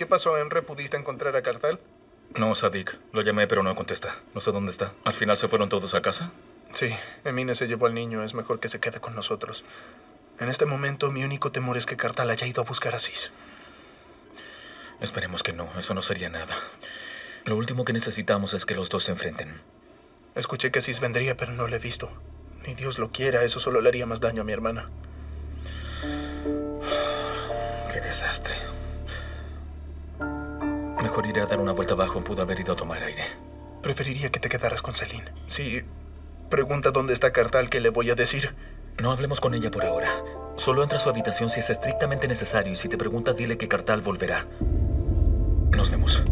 ¿Qué pasó, Enre? ¿Pudiste encontrar a Cartal? No, Sadik. Lo llamé, pero no contesta. No sé dónde está. ¿Al final se fueron todos a casa? Sí, Emine se llevó al niño. Es mejor que se quede con nosotros. En este momento, mi único temor es que Cartal haya ido a buscar a Cis. Esperemos que no. Eso no sería nada. Lo último que necesitamos es que los dos se enfrenten. Escuché que Cis vendría, pero no lo he visto. Ni Dios lo quiera, eso solo le haría más daño a mi hermana. Qué desastre. Mejor iré a dar una vuelta abajo. Pudo haber ido a tomar aire. Preferiría que te quedaras con Celine. Si pregunta dónde está Cartal, ¿qué le voy a decir? No hablemos con ella por ahora. Solo entra a su habitación si es estrictamente necesario y si te pregunta, dile que Cartal volverá. Nos vemos.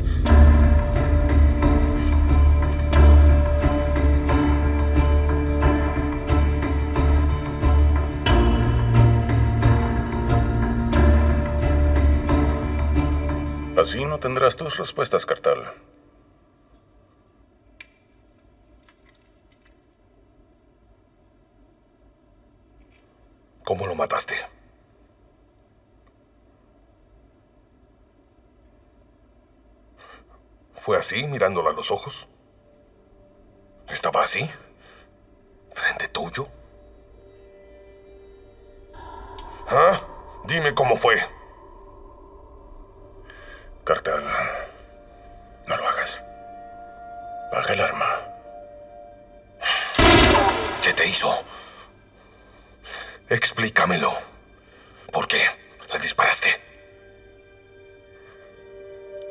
Así no tendrás tus respuestas, Cartal. ¿Cómo lo mataste? ¿Fue así, mirándolo a los ojos? ¿Estaba así? ¿Frente tuyo? ¿Ah? Dime cómo fue. Cartal, no lo hagas. Baja el arma. ¿Qué te hizo? Explícamelo. ¿Por qué le disparaste?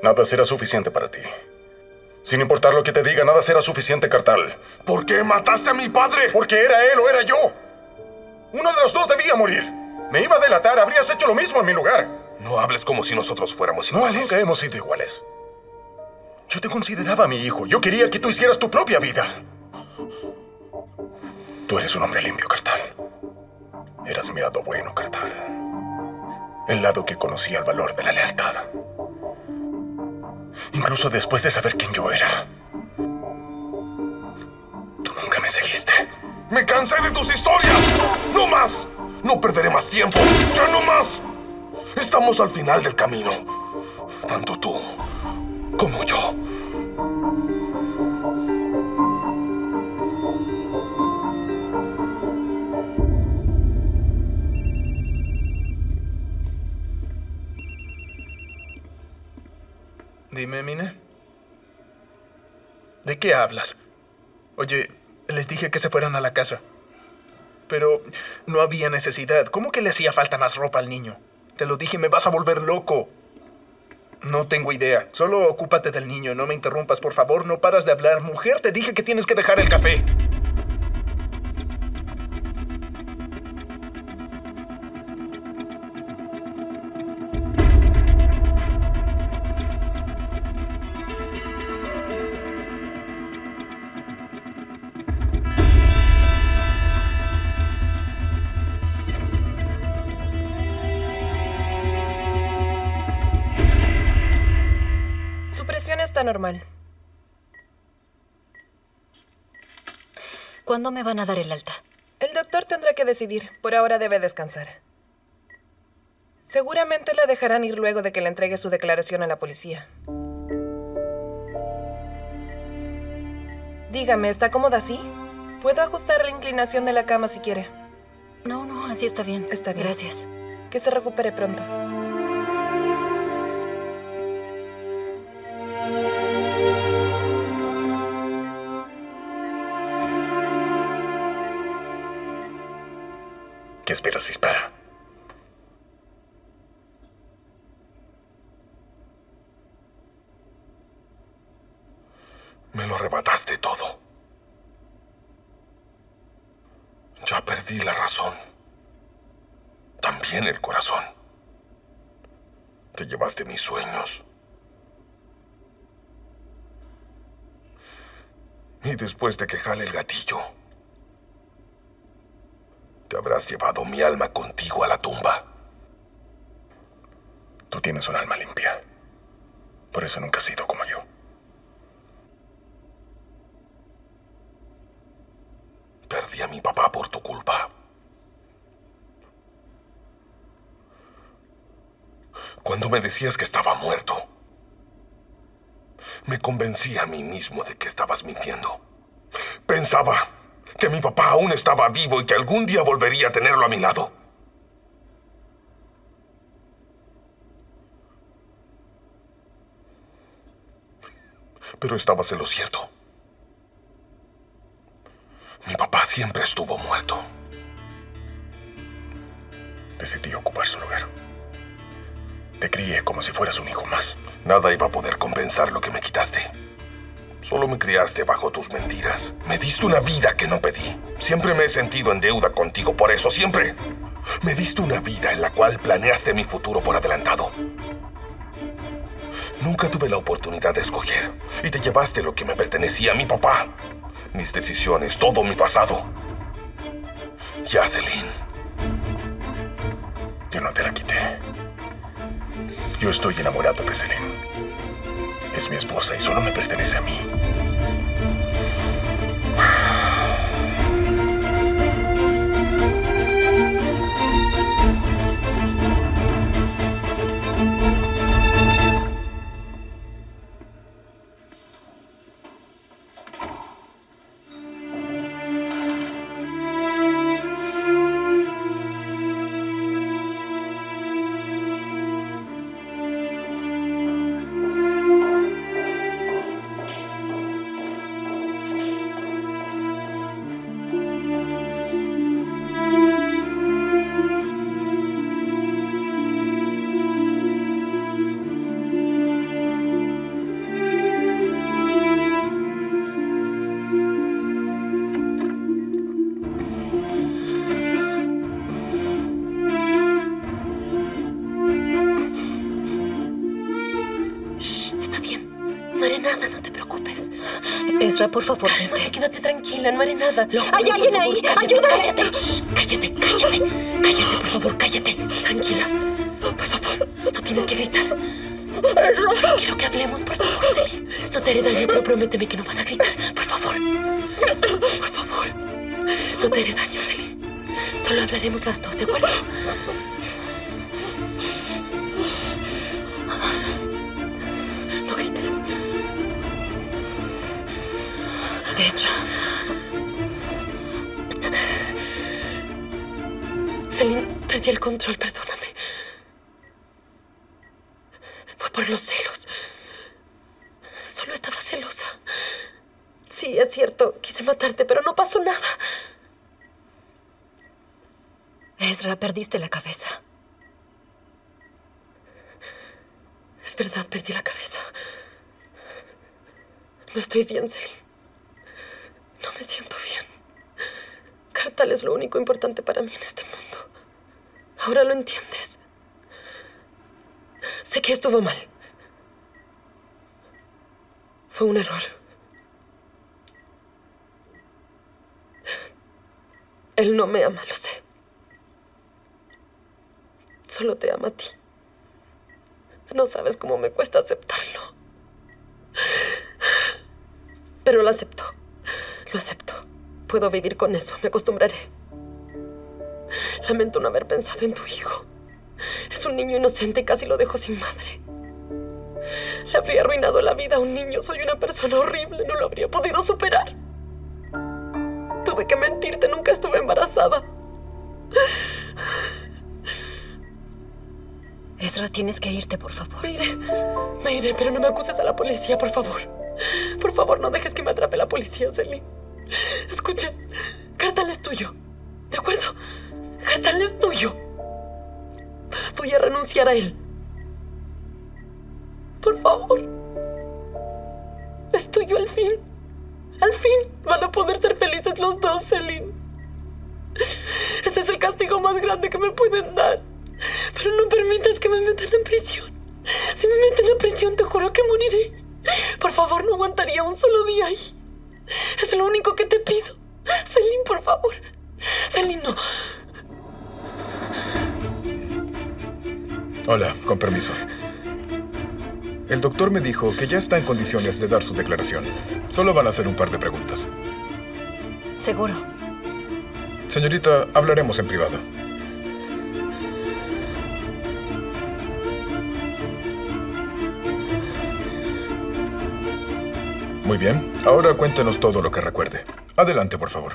Nada será suficiente para ti. Sin importar lo que te diga, nada será suficiente, Cartal. ¿Por qué mataste a mi padre? Porque era él o era yo. Uno de los dos debía morir. Me iba a delatar, habrías hecho lo mismo en mi lugar. No hables como si nosotros fuéramos No, iguales. nunca hemos sido iguales. Yo te consideraba mi hijo. Yo quería que tú hicieras tu propia vida. Tú eres un hombre limpio, Cartal. Eras mi lado bueno, Cartal. El lado que conocía el valor de la lealtad. Incluso después de saber quién yo era. Tú nunca me seguiste. ¡Me cansé de tus historias! ¡No más! No perderé más tiempo. ¡Ya no más! Estamos al final del camino. Tanto tú como yo. Dime, Emine. ¿De qué hablas? Oye, les dije que se fueran a la casa. Pero no había necesidad. ¿Cómo que le hacía falta más ropa al niño? Te lo dije, me vas a volver loco. No tengo idea. Solo ocúpate del niño. No me interrumpas, por favor. No paras de hablar. Mujer, te dije que tienes que dejar el café. Normal. ¿Cuándo me van a dar el alta? El doctor tendrá que decidir. Por ahora debe descansar. Seguramente la dejarán ir luego de que le entregue su declaración a la policía. Dígame, ¿está cómoda así? Puedo ajustar la inclinación de la cama si quiere. No, no, así está bien. Está bien. Gracias. Que se recupere pronto. Esperas? Dispara. Me lo arrebataste todo. Ya perdí la razón. También el corazón. Te llevaste mis sueños. Y después de que jale el gatillo, habrás llevado mi alma contigo a la tumba. Tú tienes un alma limpia. Por eso nunca has sido como yo. Perdí a mi papá por tu culpa. Cuando me decías que estaba muerto, me convencí a mí mismo de que estabas mintiendo. Pensaba que mi papá aún estaba vivo y que algún día volvería a tenerlo a mi lado. Pero estabas en lo cierto. Mi papá siempre estuvo muerto. Decidí ocupar su lugar. Te crié como si fueras un hijo más. Nada iba a poder compensar lo que me quitaste. Solo me criaste bajo tus mentiras. Me diste una vida que no pedí. Siempre me he sentido en deuda contigo por eso, siempre. Me diste una vida en la cual planeaste mi futuro por adelantado. Nunca tuve la oportunidad de escoger y te llevaste lo que me pertenecía a mi papá. Mis decisiones, todo mi pasado. Yaselin. Yo no te la quité. Yo estoy enamorado de Celine. Es mi esposa y solo me pertenece a mí. Ezra, por favor, vente. Quédate tranquila, no haré nada. Lo ¡Hay alguien favor, ahí! cállate, ¡Ayúdame! Cállate, Shh, cállate, cállate. Cállate, por favor, cállate. Tranquila. Por favor, no tienes que gritar. Solo quiero que hablemos, por favor, Celine. No te haré daño, pero prométeme que no vas a gritar. Por favor. Por favor. No te haré daño, Celine. Solo hablaremos las dos, ¿de acuerdo? Celine, perdí el control, perdóname. Fue por los celos. Solo estaba celosa. Sí, es cierto, quise matarte, pero no pasó nada. Ezra, perdiste la cabeza. Es verdad, perdí la cabeza. No estoy bien, Celine. No me siento bien. Cartal es lo único importante para mí en este mundo. Ahora lo entiendes. Sé que estuvo mal. Fue un error. Él no me ama, lo sé. Solo te ama a ti. No sabes cómo me cuesta aceptarlo. Pero lo acepto. Lo acepto. Puedo vivir con eso. Me acostumbraré. Lamento no haber pensado en tu hijo. Es un niño inocente y casi lo dejo sin madre. Le habría arruinado la vida a un niño. Soy una persona horrible. No lo habría podido superar. Tuve que mentirte. Nunca estuve embarazada. Ezra, tienes que irte, por favor. Me iré. Me iré, pero no me acuses a la policía, por favor. Por favor, no dejes que me atrape la policía, Celine. Escucha, Cartal es tuyo. mihitsy karaila me dijo que ya está en condiciones de dar su declaración. Solo van a hacer un par de preguntas. Seguro. Señorita, hablaremos en privado. Muy bien, ahora cuéntenos todo lo que recuerde. Adelante, por favor.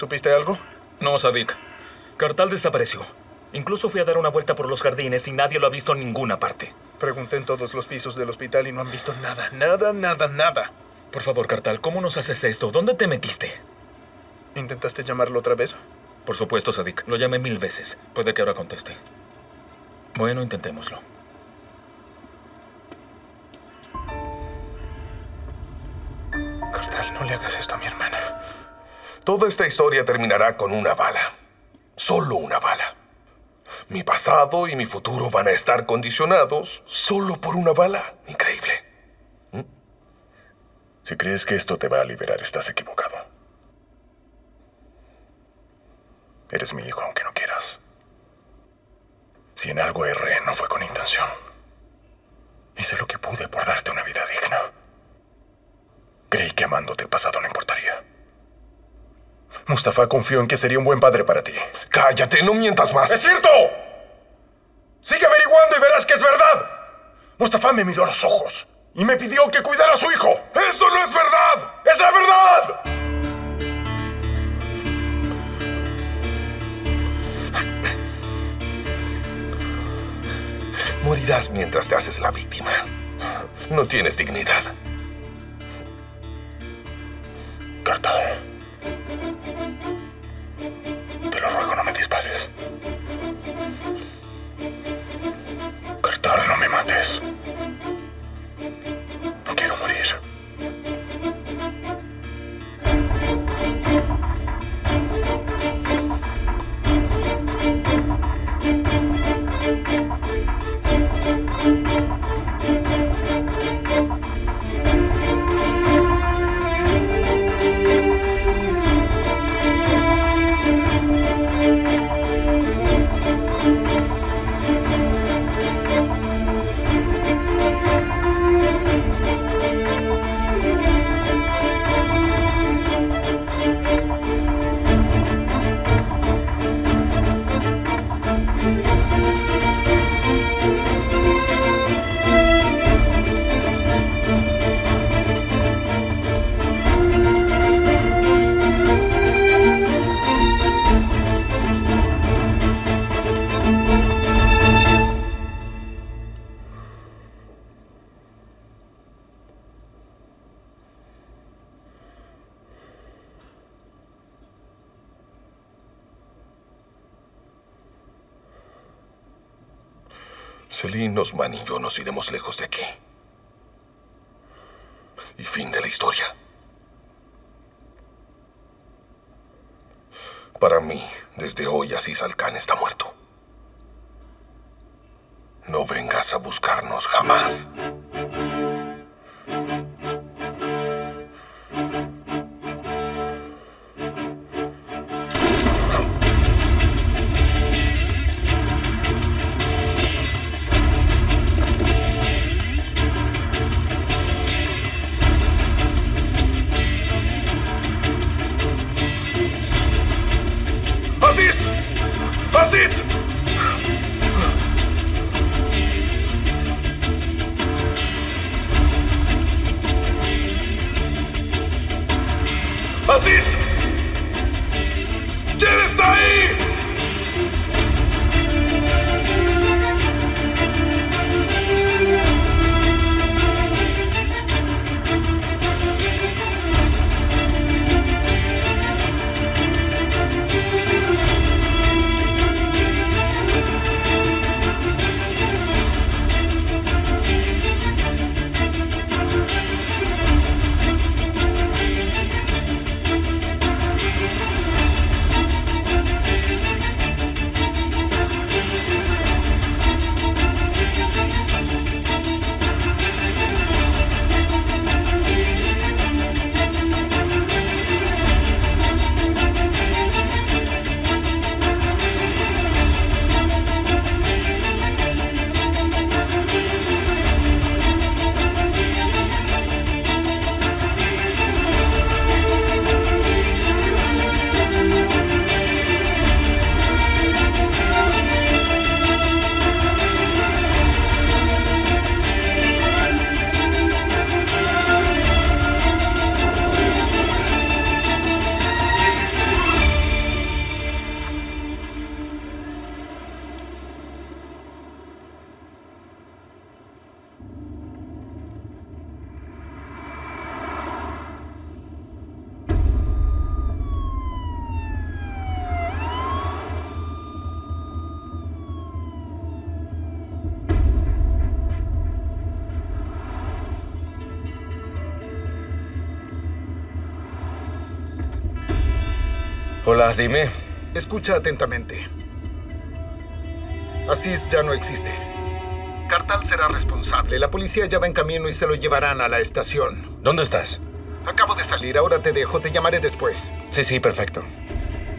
¿Supiste algo? No, Sadik. Cartal desapareció. Incluso fui a dar una vuelta por los jardines y nadie lo ha visto en ninguna parte. Pregunté en todos los pisos del hospital y no han visto nada, nada, nada, nada. Por favor, Cartal, ¿cómo nos haces esto? ¿Dónde te metiste? ¿Intentaste llamarlo otra vez? Por supuesto, Sadik. Lo llamé mil veces. Puede que ahora conteste. Bueno, intentémoslo. Cartal, no le hagas esto a mi hermana. Toda esta historia terminará con una bala. Solo una bala. Mi pasado y mi futuro van a estar condicionados solo por una bala. Increíble. Si crees que esto te va a liberar, estás equivocado. Eres mi hijo, aunque no quieras. Si en algo erré, no fue con intención. Hice lo que pude por darte una vida digna. Creí que amándote el pasado no importaría. Mustafa confió en que sería un buen padre para ti. Cállate, no mientas más. ¡Es cierto! Sigue averiguando y verás que es verdad. Mustafa me miró a los ojos y me pidió que cuidara a su hijo. ¡Eso no es verdad! ¡Es la verdad! Morirás mientras te haces la víctima. No tienes dignidad. Cartal. Lo ruego, no me dispares. Cartal, no me mates. Aziz Alcan está muerto. No vengas a buscarnos jamás. Dime. Escucha atentamente. Asís ya no existe. Cartal será responsable. La policía ya va en camino y se lo llevarán a la estación. ¿Dónde estás? Acabo de salir, ahora te dejo, te llamaré después. Sí, sí, perfecto.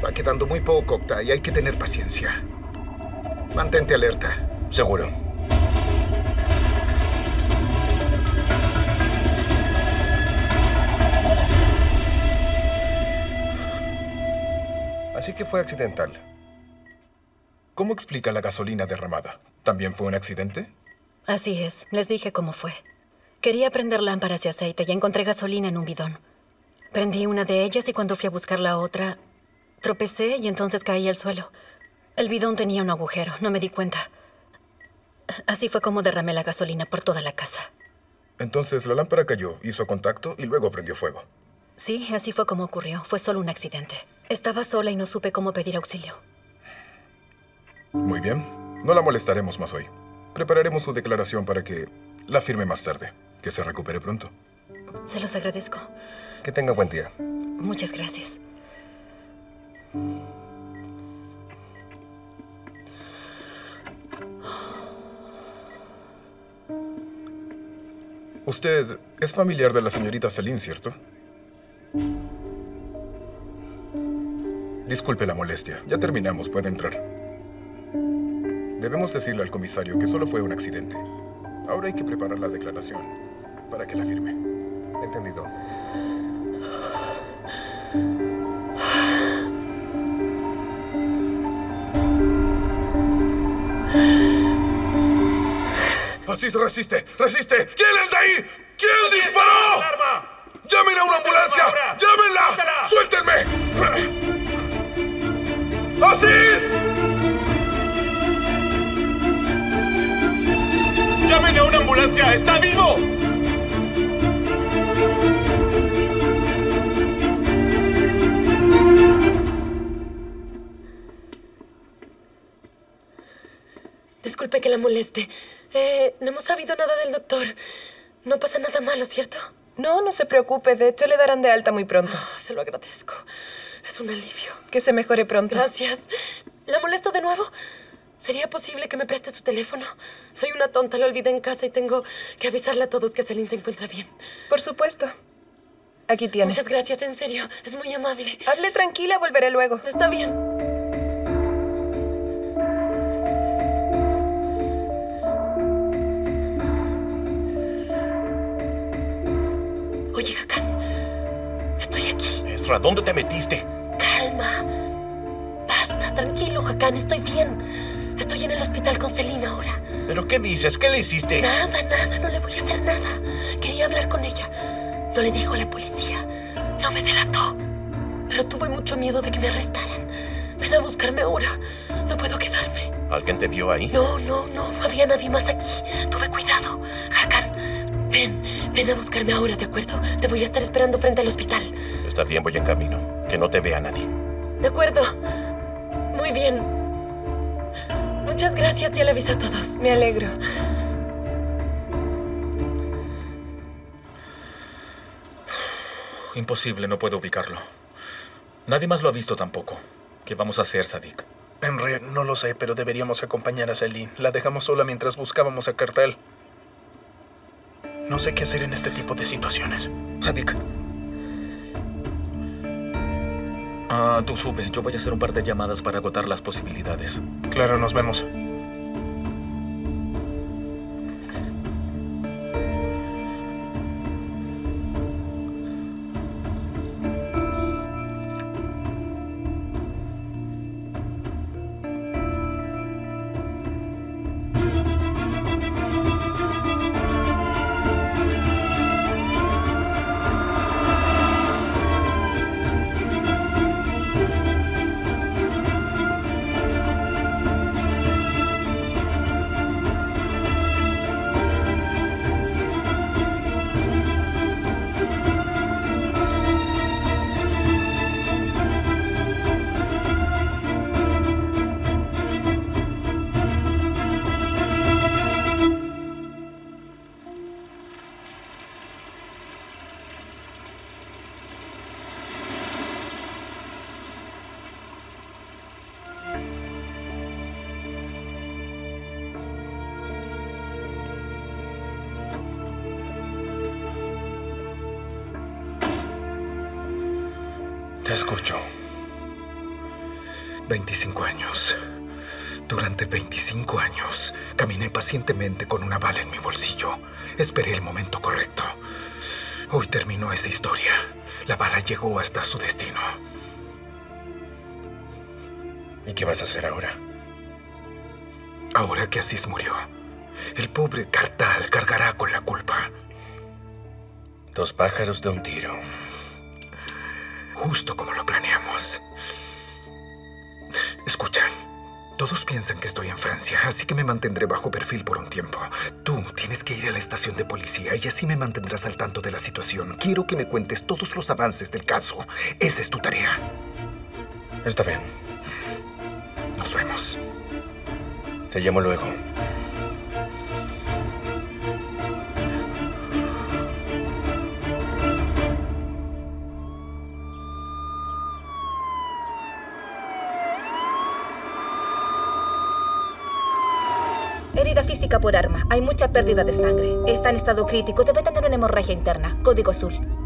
Va quedando muy poco, Octa, y hay que tener paciencia. Mantente alerta. Seguro. Así que fue accidental. ¿Cómo explica la gasolina derramada? ¿También fue un accidente? Así es, les dije cómo fue. Quería prender lámparas y aceite y encontré gasolina en un bidón. Prendí una de ellas y cuando fui a buscar la otra, tropecé y entonces caí al suelo. El bidón tenía un agujero, no me di cuenta. Así fue como derramé la gasolina por toda la casa. Entonces la lámpara cayó, hizo contacto y luego prendió fuego. Sí, así fue como ocurrió. Fue solo un accidente. Estaba sola y no supe cómo pedir auxilio. Muy bien. No la molestaremos más hoy. Prepararemos su declaración para que la firme más tarde. Que se recupere pronto. Se los agradezco. Que tenga buen día. Muchas gracias. Usted es familiar de la señorita Celine, ¿cierto? Disculpe la molestia. Ya terminamos. Puede entrar. Debemos decirle al comisario que solo fue un accidente. Ahora hay que preparar la declaración para que la firme. Entendido. Asís, resiste, resiste. ¿Quién es de ahí? ¿Quién disparó? ¡Llamen a una ambulancia! ¡Llámenla! ¡Suéltenme! ¡Asís! ¡Llamen a una ambulancia! ¡Está vivo! Disculpe que la moleste. Eh, no hemos sabido nada del doctor. No pasa nada malo, ¿cierto? No, no se preocupe. De hecho, le darán de alta muy pronto. Oh, se lo agradezco. Es un alivio. Que se mejore pronto. Gracias. ¿La molesto de nuevo? ¿Sería posible que me preste su teléfono? Soy una tonta, lo olvidé en casa y tengo que avisarle a todos que Celine se encuentra bien. Por supuesto. Aquí tiene. Muchas gracias, en serio. Es muy amable. Hable tranquila, volveré luego. Está bien. ¿Dónde te metiste? Calma. Basta, tranquilo, Hakan. Estoy bien. Estoy en el hospital con Celina ahora. ¿Pero qué dices? ¿Qué le hiciste? Nada, nada. No le voy a hacer nada. Quería hablar con ella. No le dijo a la policía. No me delató. Pero tuve mucho miedo de que me arrestaran. Ven a buscarme ahora. No puedo quedarme. ¿Alguien te vio ahí? No, no, no. No había nadie más aquí. Tuve cuidado. Hakan, ven. Ven a buscarme ahora, ¿de acuerdo? Te voy a estar esperando frente al hospital. Está bien, voy en camino. Que no te vea nadie. De acuerdo. Muy bien. Muchas gracias. Ya le aviso a todos. Me alegro. Imposible, no puedo ubicarlo. Nadie más lo ha visto tampoco. ¿Qué vamos a hacer, Sadik? Henry, no lo sé, pero deberíamos acompañar a Celine. La dejamos sola mientras buscábamos a Cartel. No sé qué hacer en este tipo de situaciones. Sadik. Ah, tú sube. Yo voy a hacer un par de llamadas para agotar las posibilidades. Claro, nos vemos. Pacientemente con una bala en mi bolsillo. Esperé el momento correcto. Hoy terminó esa historia. La bala llegó hasta su destino. ¿Y qué vas a hacer ahora? Ahora que Asís murió, el pobre Cartal cargará con la culpa. Dos pájaros de un tiro. Justo como lo planeamos. Escucha, todos piensan que estoy en Francia, así que me mantendré bajo perfil por un tiempo. Tú tienes que ir a la estación de policía y así me mantendrás al tanto de la situación. Quiero que me cuentes todos los avances del caso. Esa es tu tarea. Está bien. Nos vemos. Te llamo luego. Física arma. Hay mucha pérdida de sangre. Está en estado crítico. Debe tener una hemorragia interna. Código azul.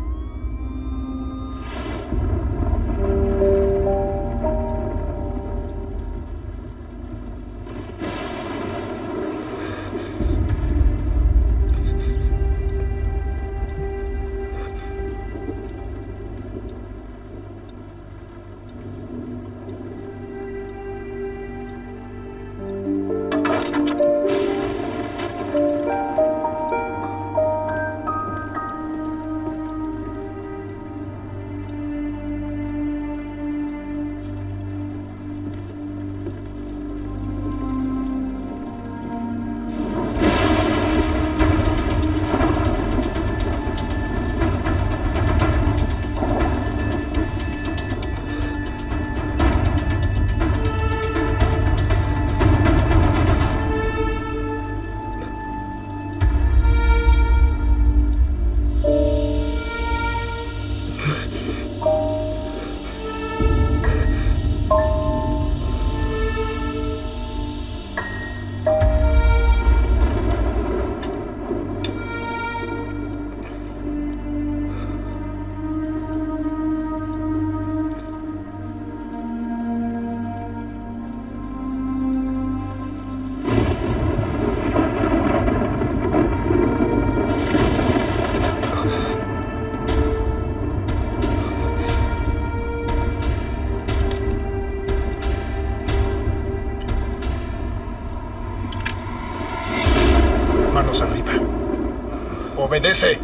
Obedece.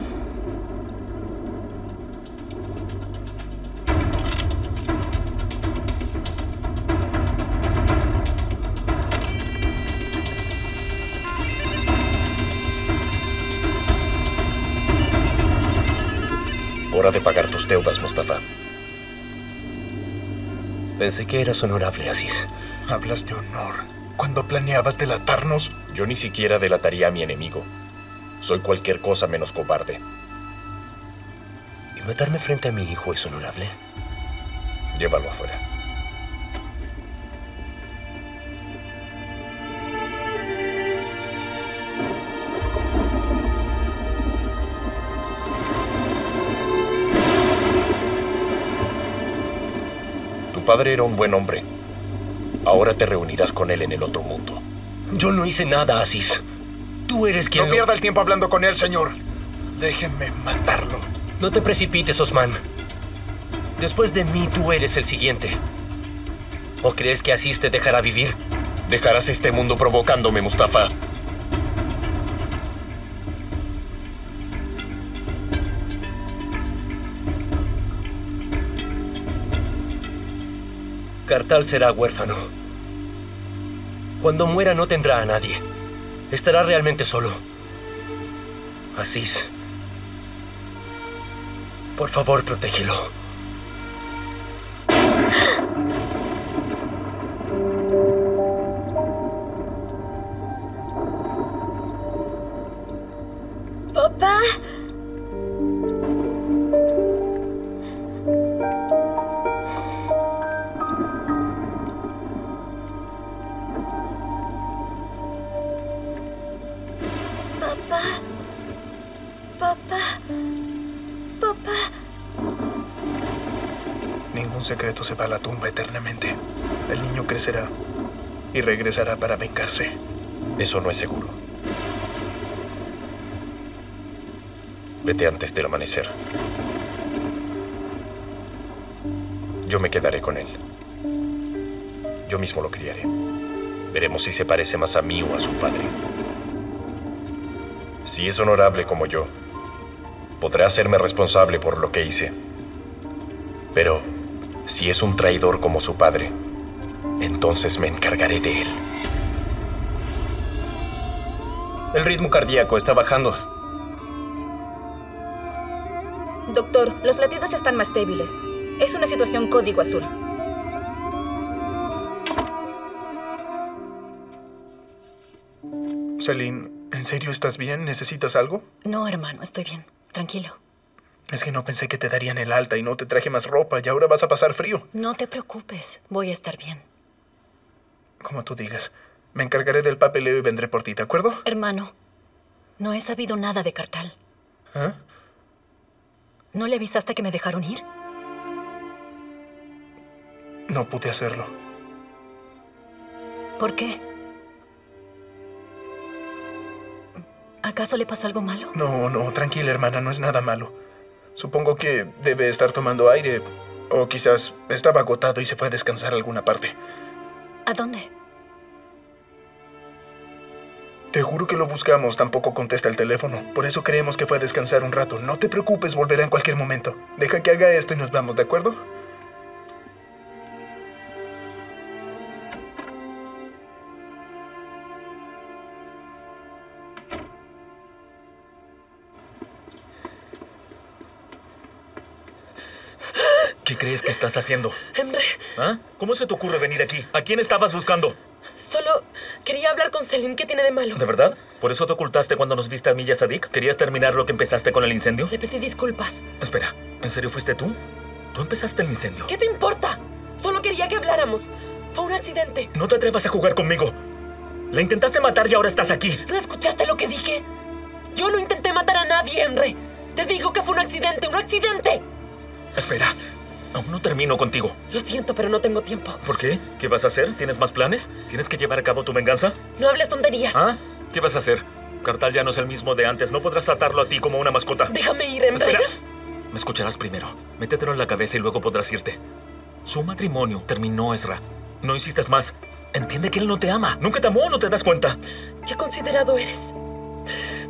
Hora de pagar tus deudas, Mustafa. Pensé que eras honorable, Asís. Hablas de honor. Cuando planeabas delatarnos, Yo ni siquiera delataría a mi enemigo. Soy cualquier cosa menos cobarde. ¿Y matarme frente a mi hijo es honorable? Llévalo afuera. Tu padre era un buen hombre. Ahora te reunirás con él en el otro mundo. Yo no hice nada, Asís. Tú eres quien... no lo- pierda el tiempo hablando con él, señor. Déjenme matarlo. No te precipites, Osman. Después de mí, tú eres el siguiente. ¿O crees que Asís te dejará vivir? Dejarás este mundo provocándome, Mustafa. Cartal será huérfano. Cuando muera no tendrá a nadie. Estará realmente solo. Asís. Por favor, protégelo. Y regresará para vengarse. Eso no es seguro. Vete antes del amanecer. Yo me quedaré con él. Yo mismo lo criaré. Veremos si se parece más a mí o a su padre. Si es honorable como yo, podrá hacerme responsable por lo que hice. Pero si es un traidor como su padre, entonces me encargaré de él. El ritmo cardíaco está bajando. Doctor, los latidos están más débiles. Es una situación código azul. Celine, ¿en serio estás bien? ¿Necesitas algo? No, hermano, estoy bien. Tranquilo. Es que no pensé que te darían el alta y no te traje más ropa y ahora vas a pasar frío. No te preocupes. Voy a estar bien. Como tú digas. Me encargaré del papeleo y vendré por ti, ¿de acuerdo? Hermano, no he sabido nada de Cartal. ¿Ah? ¿No le avisaste que me dejaron ir? No pude hacerlo. ¿Por qué? ¿Acaso le pasó algo malo? No, no, tranquila, hermana, no es nada malo. Supongo que debe estar tomando aire. O quizás estaba agotado y se fue a descansar a alguna parte. ¿A dónde? Te juro que lo buscamos, tampoco contesta el teléfono. Por eso creemos que fue a descansar un rato. No te preocupes, volverá en cualquier momento. Deja que haga esto y nos vamos, ¿de acuerdo? Crees que estás haciendo? Emre, ¿Ah? ¿Cómo se te ocurre venir aquí? ¿A quién estabas buscando? solo quería hablar con Celine. ¿Qué tiene de malo? ¿De verdad? ¿Por eso te ocultaste cuando nos diste a mí y a Sadik? ¿Querías terminar lo que empezaste con el incendio? Le pedí disculpas. Espera, ¿en serio fuiste tú? ¿Tú empezaste el incendio? ¿Qué te importa? Solo quería que habláramos. Fue un accidente. No te atrevas a jugar conmigo. La intentaste matar y ahora estás aquí. ¿No escuchaste lo que dije? Yo no intenté matar a nadie, Henry. Te digo que fue un accidente, un accidente. Espera, aún no termino contigo. Lo siento, pero no tengo tiempo. ¿Por qué? ¿Qué vas a hacer? ¿Tienes más planes? ¿Tienes que llevar a cabo tu venganza? No hables tonterías. ¿Ah? ¿Qué vas a hacer? Cartal ya no es el mismo de antes. No podrás tratarlo a ti como una mascota. Déjame ir, Henry. Espera. Me escucharás primero. Métetelo en la cabeza y luego podrás irte. Su matrimonio terminó, Ezra. No insistas más. Entiende que él no te ama. Nunca te amó, ¿no te das cuenta? Qué considerado eres.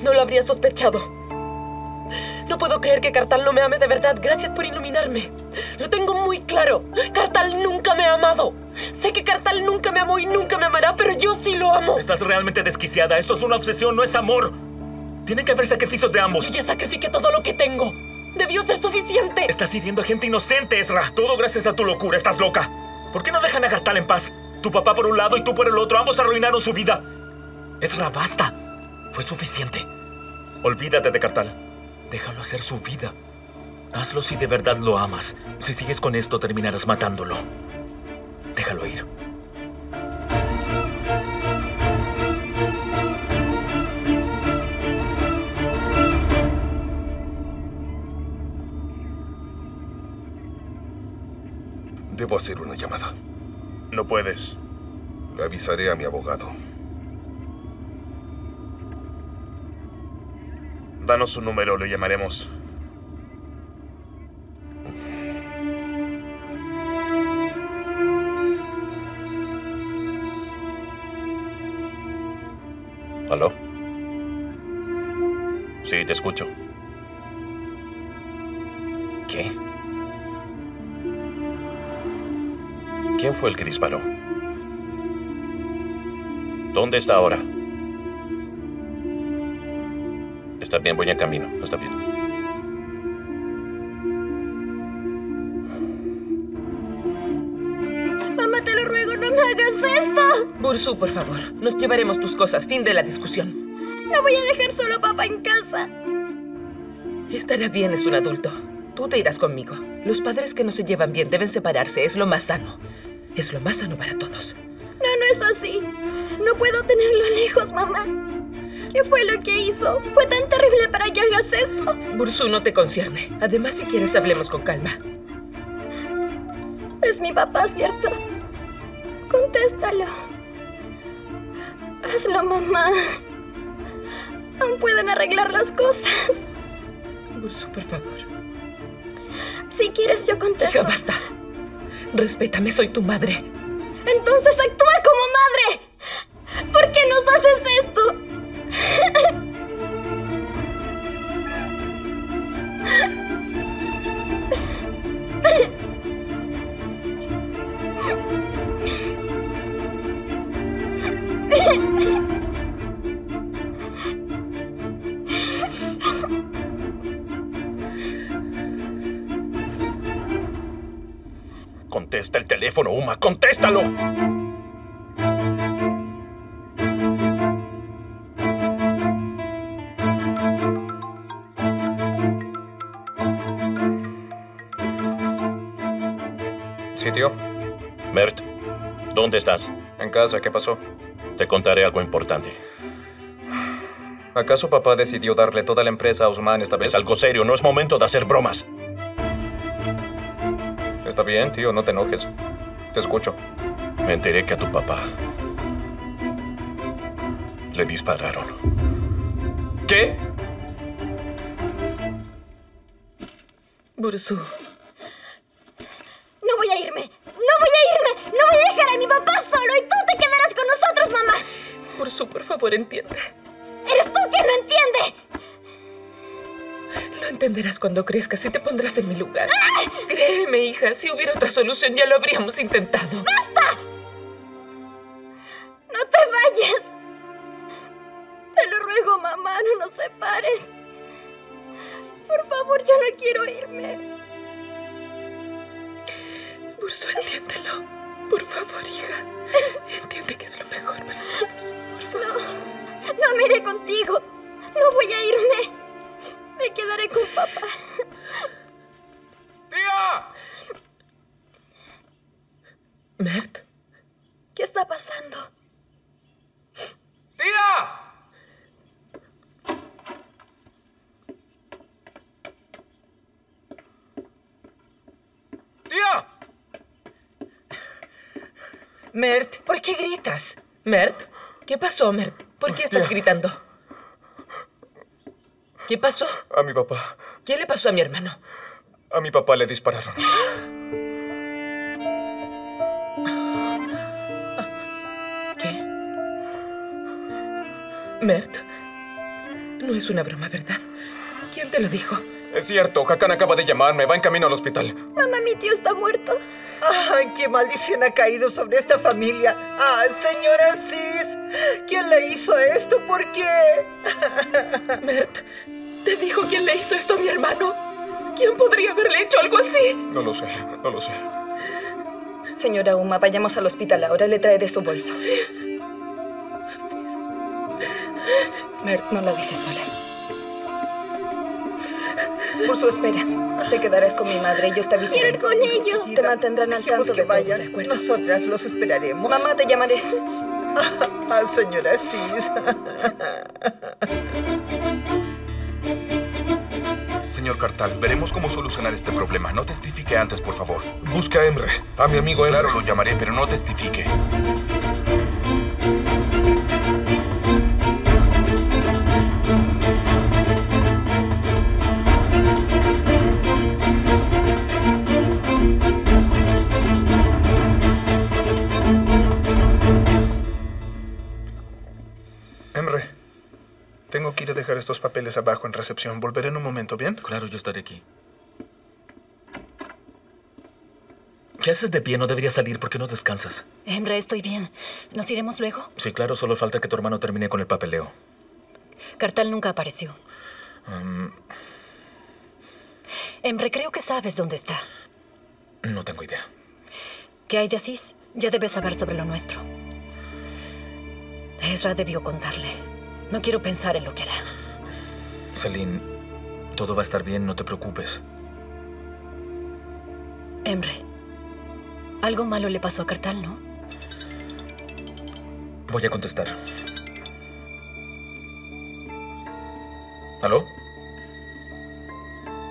No lo habría sospechado. No puedo creer que Cartal no me ame de verdad. Gracias por iluminarme. Lo tengo muy claro. Cartal nunca me ha amado. Sé que Cartal nunca me amó y nunca me amará, pero yo sí lo amo. Estás realmente desquiciada. Esto es una obsesión, no es amor. Tiene que haber sacrificios de ambos. Yo ya sacrifiqué todo lo que tengo. Debió ser suficiente. Estás hiriendo a gente inocente, Ezra. Todo gracias a tu locura. Estás loca. ¿Por qué no dejan a Cartal en paz? Tu papá por un lado y tú por el otro. Ambos arruinaron su vida. Ezra, basta. Fue suficiente. Olvídate de Cartal. Déjalo hacer su vida. Hazlo si de verdad lo amas. Si sigues con esto, terminarás matándolo. Déjalo ir. Debo hacer una llamada. No puedes. Le avisaré a mi abogado. Danos su número, lo llamaremos. ¿Aló? Sí, te escucho. ¿Qué? ¿Quién fue el que disparó? ¿Dónde está ahora? Está bien, voy en camino. Está bien. Esto. Bursu, por favor. Nos llevaremos tus cosas. Fin de la discusión. No voy a dejar solo a papá en casa. Estará bien, es un adulto. Tú te irás conmigo. Los padres que no se llevan bien deben separarse. Es lo más sano. Es lo más sano para todos. No, no es así. No puedo tenerlo lejos, mamá. ¿Qué fue lo que hizo? Fue tan terrible para que hagas esto. Bursu no te concierne. Además, si quieres, hablemos con calma. Es mi papá, ¿cierto? Contéstalo. Hazlo, mamá. Aún pueden arreglar las cosas. Bursu, por favor. Si quieres, yo contesto. Hija, basta. Respétame, soy tu madre. Entonces actúa como madre. ¿Por qué nos haces esto? Contesta el teléfono, Uma, contéstalo. Sí, tío. Mert, ¿dónde estás? En casa, ¿qué pasó? Te contaré algo importante. ¿Acaso papá decidió darle toda la empresa a Usman esta vez? Es algo serio, no es momento de hacer bromas. Está bien, tío, no te enojes. Te escucho. Me enteré que a tu papá le dispararon. ¿Qué? Bursu, Por favor, entiende. Eres tú quien no entiende. Lo entenderás cuando crezcas y te pondrás en mi lugar. Créeme, hija, si hubiera otra solución ya lo habríamos intentado. ¡Basta! No te vayas. Te lo ruego, mamá, no nos separes. Por favor, yo no quiero irme. Bursu, entiéndelo. Por favor, hija. Entiende que es lo mejor para todos. Por favor. No me iré contigo. No voy a irme. Me quedaré con papá. ¡Tía! Mert, ¿Qué está pasando? ¡Tía! Mert, ¿por qué gritas? Mert, ¿qué pasó, Mert? ¿Por qué estás Tía. gritando? ¿Qué pasó? A mi papá. ¿Qué le pasó a mi hermano? A mi papá le dispararon. ¿Qué? Mert, no es una broma, ¿verdad? ¿Quién te lo dijo? Es cierto, Hakan acaba de llamarme. Va en camino al hospital. Mamá, mi tío está muerto. ¡Ay, qué maldición ha caído sobre esta familia! ¡Ah, señora Sis! ¿Quién le hizo esto? ¿Por qué? Mert, ¿te dijo quién le hizo esto a mi hermano? ¿Quién podría haberle hecho algo así? No lo sé, no lo sé. Señora Uma, vayamos al hospital ahora. Le traeré su bolso. Mert, no la dejes sola. Bursu, espera. Te quedarás con mi madre. Ellos te avisarán. Quiero ir con ellos. Te mantendrán al tanto que de todo, vayan. ¿de acuerdo? Nosotras los esperaremos. Mamá, te llamaré. Ah, señora Sis. Señor Cartal, veremos cómo solucionar este problema. No testifique antes, por favor. Busca a Emre, a mi amigo Emre. Claro, lo llamaré, pero no testifique. A dejar estos papeles abajo en recepción. Volveré en un momento, ¿bien? Claro, yo estaré aquí. ¿Qué haces de pie? No deberías salir. ¿Por qué no descansas? Emre, estoy bien. ¿Nos iremos luego? Sí, claro, solo falta que tu hermano termine con el papeleo. Cartal nunca apareció. Emre, creo que sabes dónde está. no tengo idea. ¿Qué hay de Asís? Ya debes saber sobre lo nuestro. Ezra debió contarle. No quiero pensar en lo que hará. Celine, todo va a estar bien, no te preocupes. Emre, algo malo le pasó a Cartal, ¿no? Voy a contestar. ¿Aló?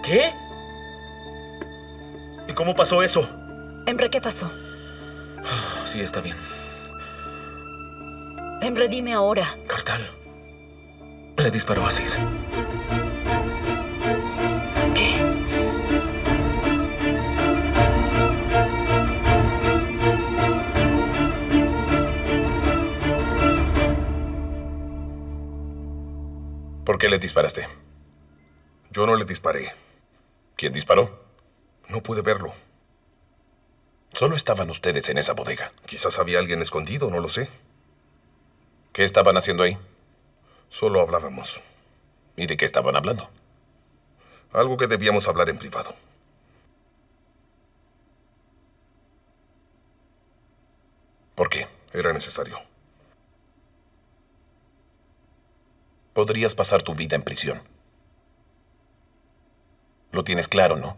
¿Qué? ¿Y cómo pasó eso? Emre, ¿qué pasó? Sí, está bien. Emre, dime ahora. Cartal. Le disparó a Asís. ¿Por qué le disparaste? Yo no le disparé. ¿Quién disparó? No pude verlo. Solo estaban ustedes en esa bodega. Quizás había alguien escondido, no lo sé. ¿Qué estaban haciendo ahí? Solo hablábamos. ¿Y de qué estaban hablando? Algo que debíamos hablar en privado. ¿Por qué? Era necesario. Podrías pasar tu vida en prisión. Lo tienes claro, ¿no?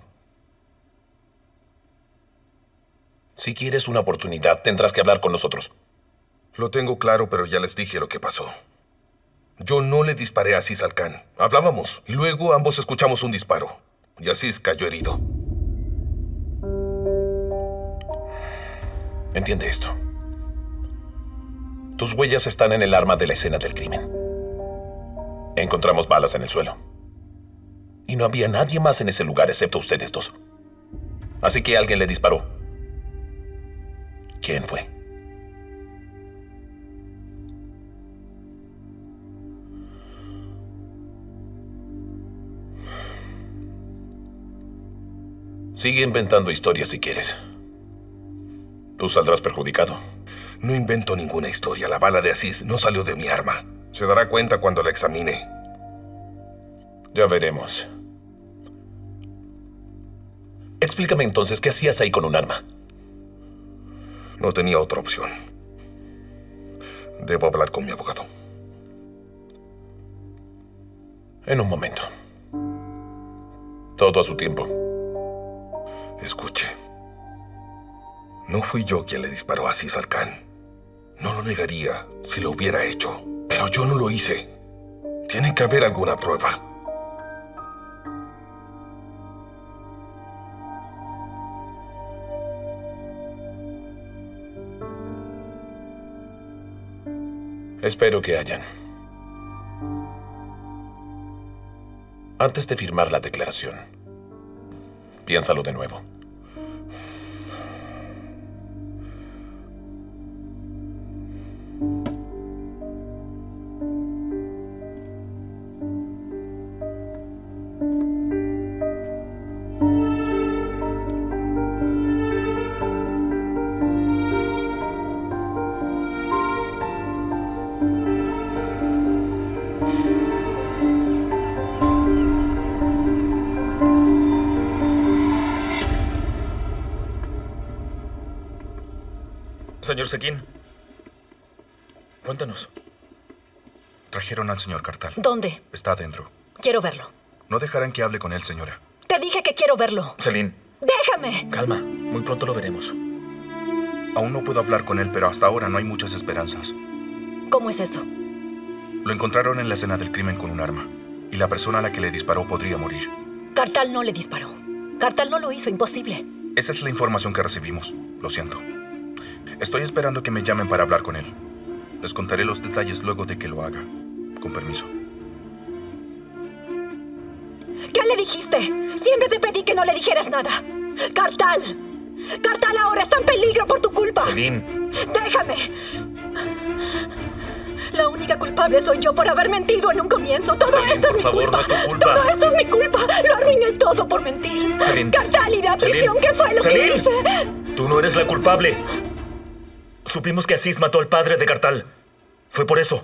Si quieres una oportunidad, tendrás que hablar con nosotros. Lo tengo claro, pero ya les dije lo que pasó. Yo no le disparé a Aziz al Khan. Hablábamos y luego ambos escuchamos un disparo. Y Aziz cayó herido. Entiende esto. Tus huellas están en el arma de la escena del crimen. Encontramos balas en el suelo. Y no había nadie más en ese lugar excepto ustedes dos. Así que alguien le disparó. ¿Quién fue? Sigue inventando historias si quieres. Tú saldrás perjudicado. No invento ninguna historia. La bala de Asís no salió de mi arma. Se dará cuenta cuando la examine. Ya veremos. Explícame entonces qué hacías ahí con un arma. No tenía otra opción. Debo hablar con mi abogado. En un momento. Todo a su tiempo. Escuche. No fui yo quien le disparó a al Khan. No lo negaría si lo hubiera hecho. Pero yo no lo hice. Tiene que haber alguna prueba. Espero que hayan. Antes de firmar la declaración, piénsalo de nuevo. Señor Sequín, cuéntanos. Trajeron al señor Cartal. ¿Dónde? Está adentro. Quiero verlo. No dejarán que hable con él, señora. Te dije que quiero verlo. Celine, ¡Déjame! calma. Muy pronto lo veremos. Aún no puedo hablar con él, pero hasta ahora no hay muchas esperanzas. ¿Cómo es eso? Lo encontraron en la escena del crimen con un arma. Y la persona a la que le disparó podría morir. Cartal no le disparó. Cartal no lo hizo, imposible. Esa es la información que recibimos. Lo siento. Estoy esperando que me llamen para hablar con él. Les contaré los detalles luego de que lo haga. Con permiso. ¿Qué le dijiste? Siempre te pedí que no le dijeras nada. Cartal. Cartal ahora está en peligro por tu culpa. Celine, Déjame. La única culpable soy yo por haber mentido en un comienzo. Todo Celine, esto es por mi favor, culpa. no es tu culpa. Todo esto es mi culpa. Lo arruiné todo por mentir. Celine. Cartal irá a prisión. Celine. ¿Qué fue lo que Celine. hice? tú no eres la culpable. Supimos que Asís mató al padre de Cartal. Fue por eso.